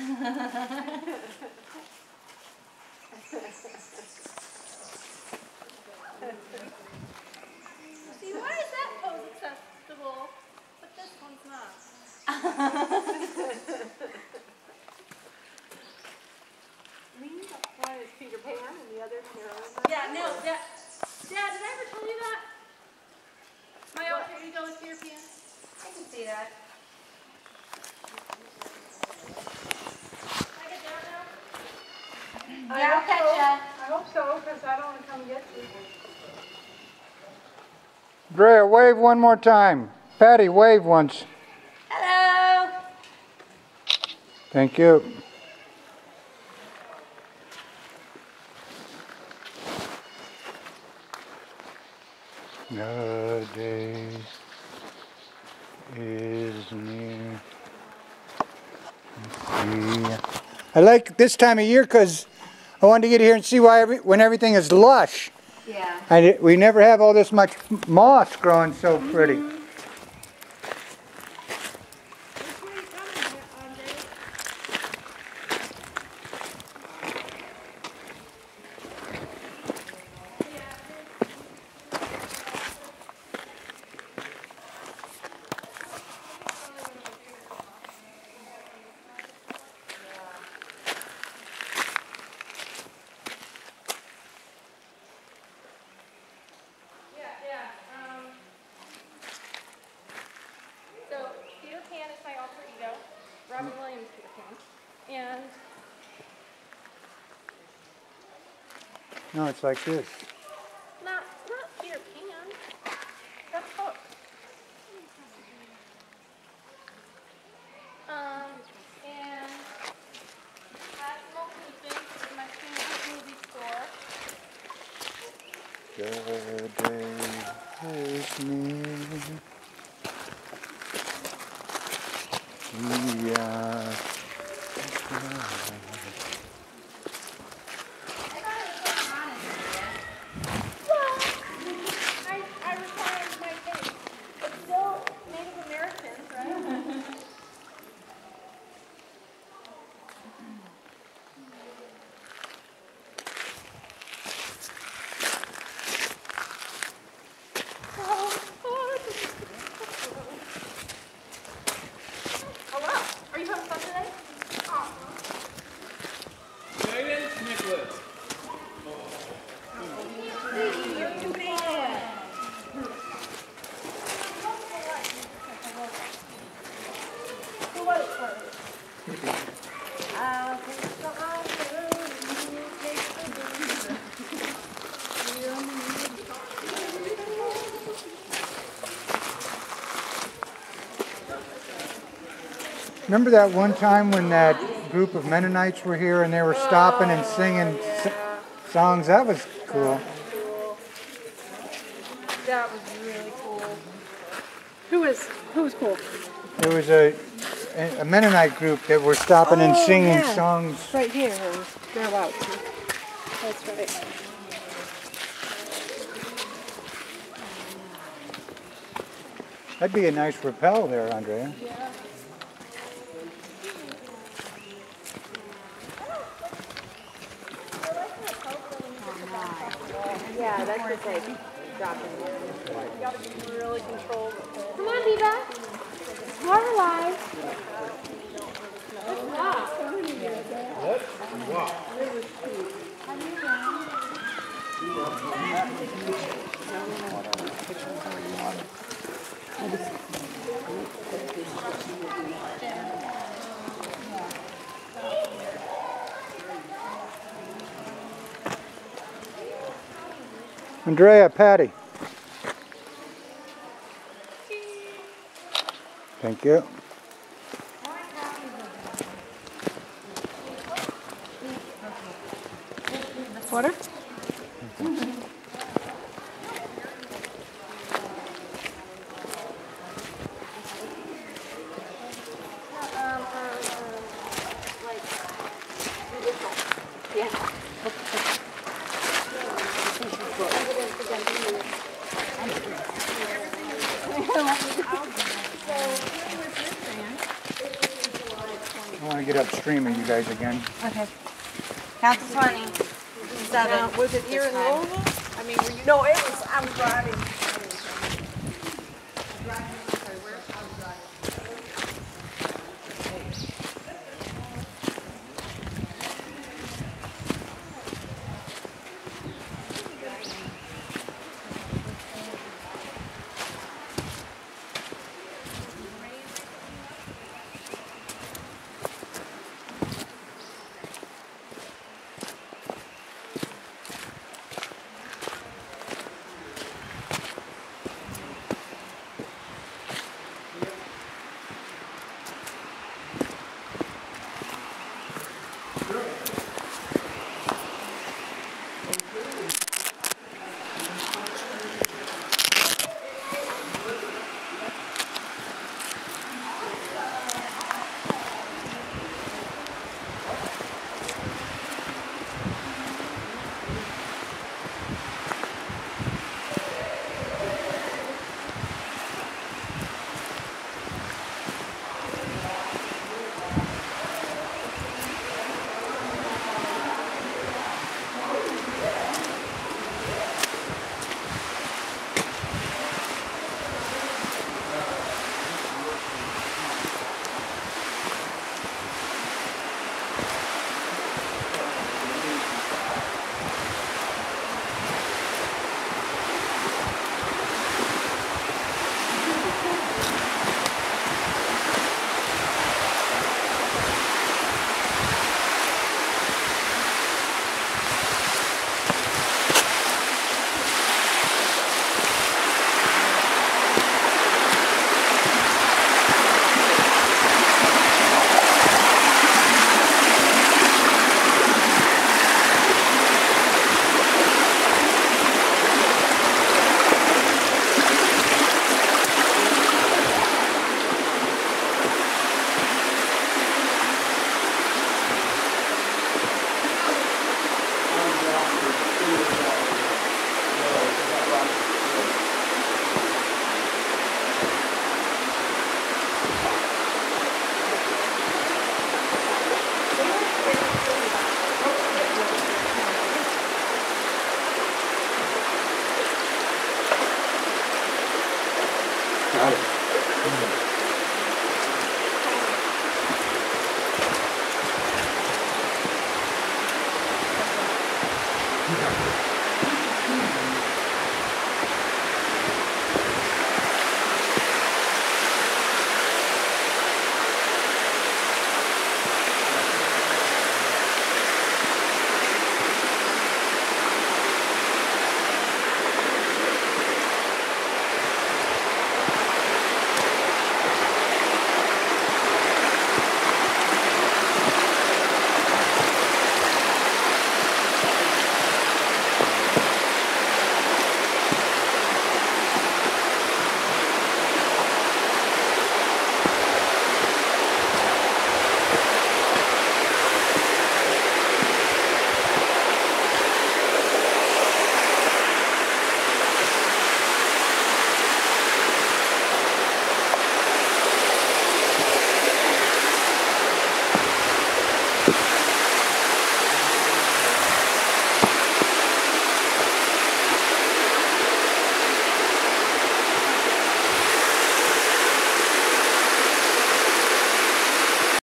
See, why is that pose acceptable, but this one's not? Lean's one is Peter Pan and the other Carolyn. Yeah, no, Dad, Dad, did I ever tell you that? My alter ego is Peter Pan? I can see that. Now? Yeah, I'll catch ya. I hope so, because I don't want to come get you. Drea, wave one more time. Patty, wave once. Hello. Thank you. The day is near. I like this time of year because I wanted to get here and see why every, when everything is lush. Yeah. I, we never have all this much moss growing so pretty. Yeah, yeah. Um, so Peter Pan is my alter ego, Robin Williams Peter Pan, and No, it's like this. not not Peter Pan. That's Hook. Um, and Cosmo Coopin is my favorite movie store. The day is near. We are I, I refined my face. It's still Native Americans, right? Oh wow, are you having fun today? Remember that one time when that group of Mennonites were here and they were stopping and singing s- songs? That was cool. That was really cool. Who was, who was cool? There was a, a Mennonite group that were stopping and Oh, singing yeah. songs. Right here, or thereabouts. That's right. That'd be a nice rappel there, Andrea. Yeah, that's just like dropping. You gotta be really controlled. Come on, Diva. More ah. alive. Andrea, Patty. Thank you. Want to get upstream of you guys again. Okay. Count to 20. Seven. Now, was it here in Louisville? I mean, were you? No, it was, I was driving.